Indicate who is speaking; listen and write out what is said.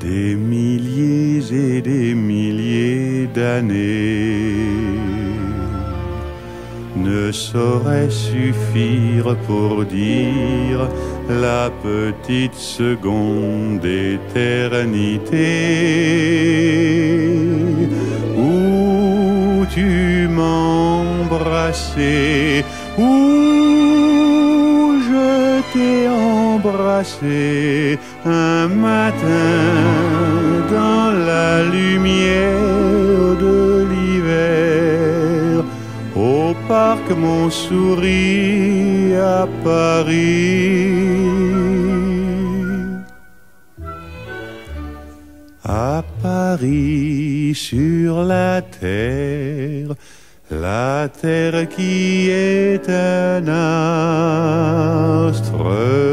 Speaker 1: des milliers et des milliers d'années ne saurait suffire pour dire la petite seconde éternité où tu m'embrassais, un matin dans la lumière de l'hiver au parc Montsouris à Paris. À Paris, sur la terre, la terre qui est un astre